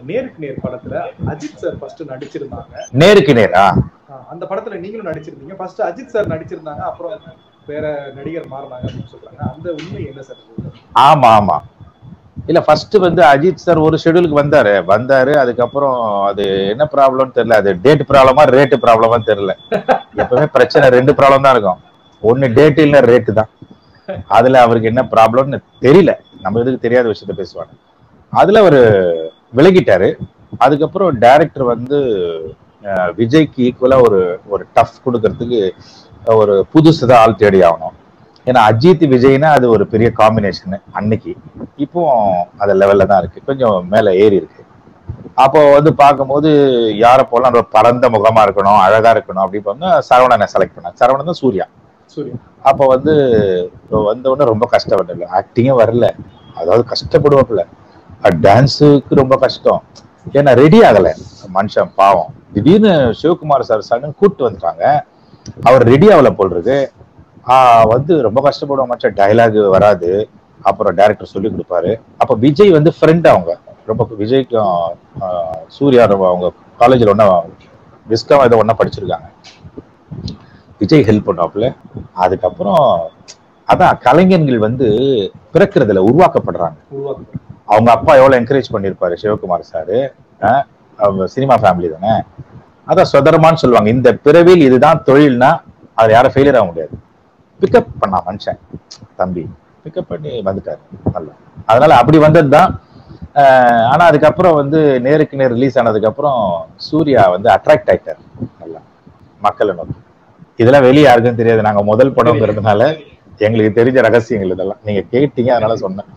நேருக்கு நேர் படத்துல அஜித் சார் ஃபர்ஸ்ட் நடிச்சிருந்தாங்க. நேருக்கு நேரா? அந்த படத்துல நீங்களும் நடிச்சிருந்தீங்க. ஃபர்ஸ்ட் அஜித் சார் நடிச்சிருந்தாங்க அப்புறம் வேற நடிகர் மாறினாங்க அப்படின்னு சொல்றாங்க. அந்த உண்மை என்ன சார் ஆமா ஆமா. இல்ல ஃபர்ஸ்ட் வந்து அஜித் சார் ஒரு ஷெட்யூலுக்கு வந்தாரு. வந்தாரு அதுக்கப்புறம் அது என்ன ப்ராப்ளம்னு தெரியல. அது டேட் ப்ராப்ளமா ரேட் ப்ராப்ளமா தெரியல. எப்பவுமே பிரச்சனை ரெண்டு ப்ராப்ளம் தான் இருக்கும். ஒன்னு டேட் இல்ல ரேட்டு தான். அதுல அவருக்கு என்ன ப்ராப்ளம்னு தெரியல. நம்ம எதுக்கு தெரியாத விஷயத்த பேசுவாங்க. அதுல அவர் விலகிட்டாரு. அதுக்கப்புறம் டைரக்டர் வந்து விஜய்க்கு ஈக்குவலா ஒரு ஒரு டஃப் கொடுக்கறதுக்கு ஒரு புதுசு தான் ஆள் தேடி ஆகணும். ஏன்னா அஜித் விஜய்னா அது ஒரு பெரிய காம்பினேஷன் அன்னைக்கு. இப்போ அந்த லெவல்ல தான் இருக்கு. கொஞ்சம் மேல ஏறி இருக்கு. அப்போ வந்து பார்க்கும்போது யாரை போலாம் ரொம்ப பரந்த முகமா இருக்கணும் அழகா இருக்கணும் அப்படின்னு சரவணனை செலக்ட் பண்ணாங்க சரவணன் தான் சூர்யா. சூரிய. அப்போ வந்து வந்த உடனே ரொம்ப கஷ்டப்படல ஆக்டிங்கே வரல. அதாவது கஷ்டப்படுவாப்புல. டான்ஸுக்கு ரொம்ப கஷ்டம். ஏன்னா ரெடி ஆகலை. மனுஷன் பாவம். திடீர்னு சிவகுமார் சார் சார்னு கூப்பிட்டு வந்துட்டாங்க. அவர் ரெடி ஆகலை போல் இருக்கு. வந்து ரொம்ப கஷ்டப்படுவோம் மனுஷன் டைலாக் வராது. அப்புறம் டேரக்டர் சொல்லி கொடுப்பாரு. அப்போ விஜய் வந்து ஃப்ரெண்ட் அவங்க. ரொம்ப விஜய்க்கும் சூர்யா அவங்க காலேஜில் ஒன்றா விஸ்காம் ஏதோ ஒன்றா படிச்சிருக்காங்க. விஜய் ஹெல்ப் பண்ணாப்புல. அதுக்கப்புறம் அதான் கலைஞர்கள் வந்து பிறக்கிறதுல உருவாக்கப்படுறாங்க. உருவாக்கப்படுறாங்க. அவங்க அப்பா எவ்வளவு என்கரேஜ் பண்ணியிருப்பாரு சிவகுமார் சாரு அவங்க சினிமா ஃபேமிலி தானே? அதான் சொதரமான்னு சொல்லுவாங்க. இந்த பிறவியில் இதுதான் தொழில்னா அதுல யாரும் ஃபெயிலியர் ஆக முடியாது. பிக்கப் பண்ணா மனுஷன் தம்பி. பிக்கப் பண்ணி வந்துட்டாரு. நல்லா. அதனால அப்படி வந்தது தான் ஆனா அதுக்கப்புறம் வந்து நேருக்கு நேர் ரிலீஸ் ஆனதுக்கு அப்புறம் சூர்யா வந்து அட்ராக்ட் ஆயிட்டார். நல்லா. மக்களை நோக்கி. இதெல்லாம் வெளியே யாருக்கும் தெரியாது. நாங்க முதல் படம்ங்கிறதுனால எங்களுக்கு தெரிஞ்ச ரகசியங்கள் இதெல்லாம். நீங்க கேட்டீங்க அதனால சொன்னேன்.